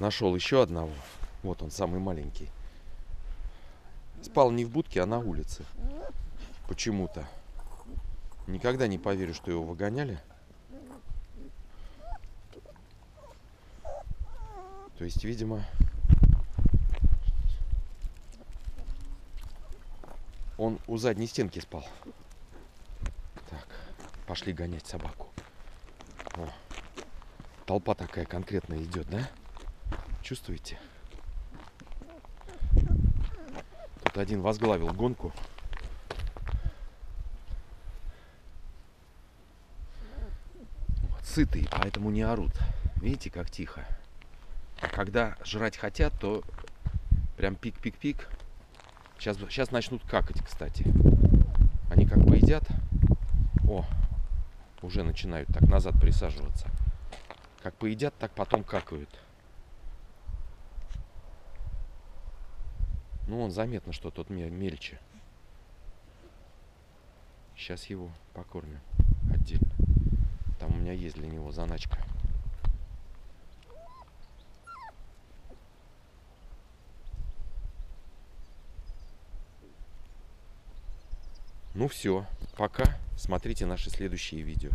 Нашел еще одного. Вот он, самый маленький. Спал не в будке, а на улице. Почему-то. Никогда не поверю, что его выгоняли. То есть, видимо, он у задней стенки спал. Так, пошли гонять собаку. О, толпа такая конкретная идет, да? Чувствуете? Тут один возглавил гонку. Вот, сытые, поэтому не орут. Видите, как тихо. Когда жрать хотят, то прям пик-пик-пик. Сейчас, сейчас начнут какать, кстати. Они как бы едят. О, уже начинают так назад присаживаться. Как поедят, так потом какают. Ну, он заметно, что тот мельче. Сейчас его покормим отдельно. Там у меня есть для него заначка. Ну все, пока. Смотрите наши следующие видео.